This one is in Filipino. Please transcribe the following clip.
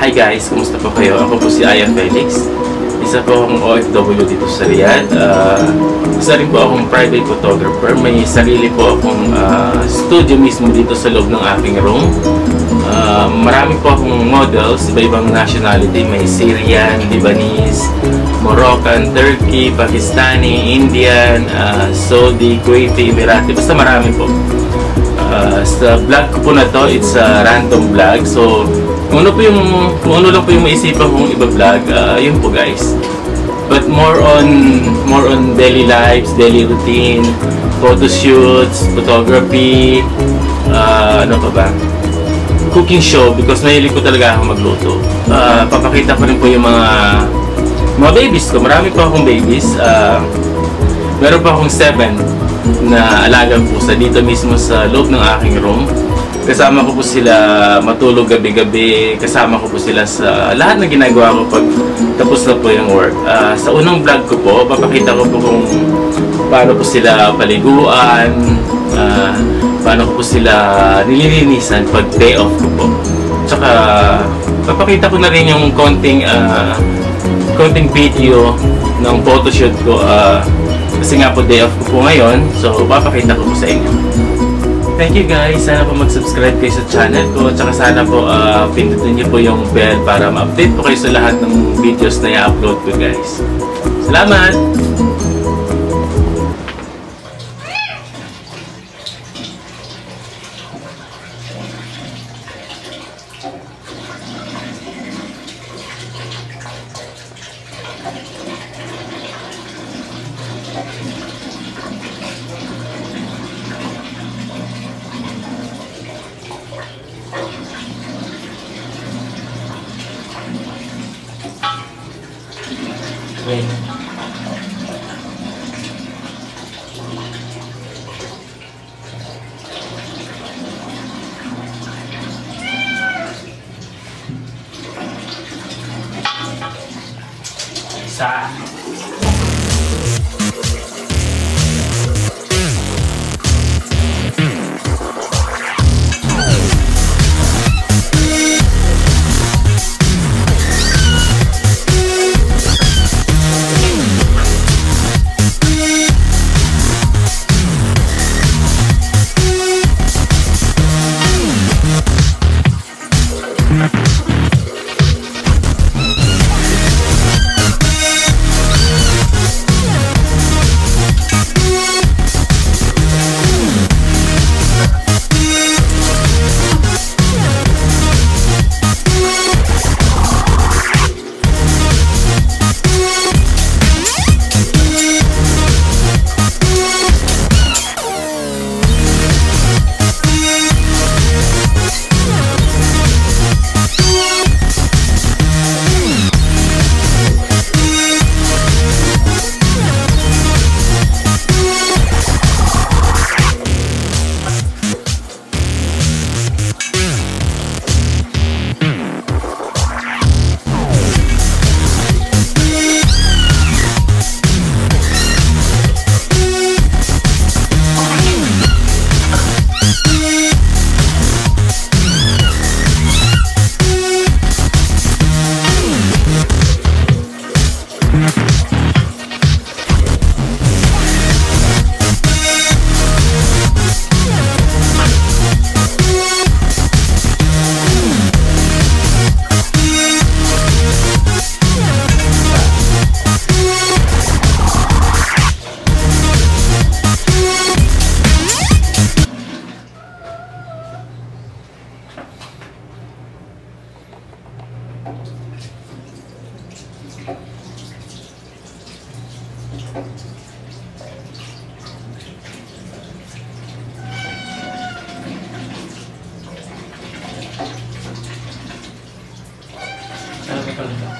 Hi guys, kumusta po kayo? Ako po si Aya Felix. Isa po akong OFW dito sa Riyadh. Uh, isa rin po akong private photographer. May sarili po akong uh, studio mismo dito sa loob ng aking room. Uh, marami po akong models, iba-ibang nationality. May Syrian, Lebanese, Moroccan, Turkey, Pakistani, Indian, uh, Saudi, Kuwaiti, Emirati. Basta marami po. Uh, sa vlog ko po na to, it's a random vlog. So, kung ano po yung, kung ano lang po yung maisipan kong iba-vlog, uh, yun po guys. But more on, more on daily lives, daily routine, photo shoots, photography, uh, ano pa ba? Cooking show because mahilig ko talaga ako magluto. Uh, papakita ko rin po yung mga mga babies ko. Marami pa akong babies. Uh, meron pa akong seven na alagang pusa dito mismo sa loob ng aking room. Kasama ko po sila matulog gabi-gabi. Kasama ko po sila sa lahat ng ginagawa ko pag tapos na po yung work. Uh, sa unang vlog ko po, papakita ko po kung paano po sila paliguan, uh, paano po sila nililinisan pag day off ko po. Tsaka, papakita ko na rin yung konting, uh, konting video ng photoshoot ko. Uh, kasi nga po day off ko po ngayon, so papakita ko po sa inyo. Thank you guys. Sana po mag-subscribe kayo sa channel ko. Tsaka sana po uh, pindutin niyo po yung bell para ma-update po kayo sa lahat ng videos na i-upload ko guys. Salamat! side. Thank mm -hmm. you. 잘 헷갈린다.